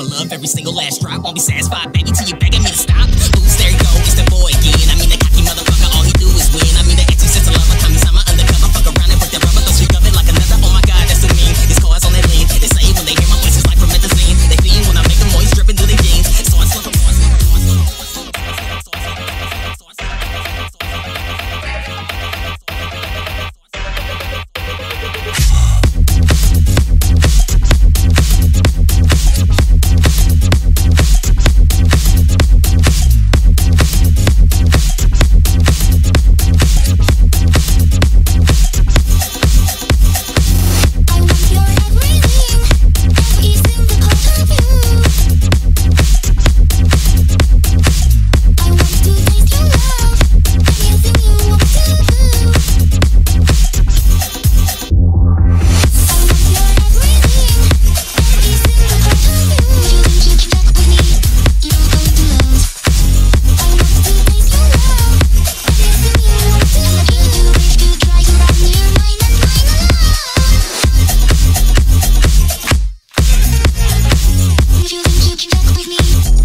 for love every single last drop. Won't be satisfied, baby, till you begging me to stop. need.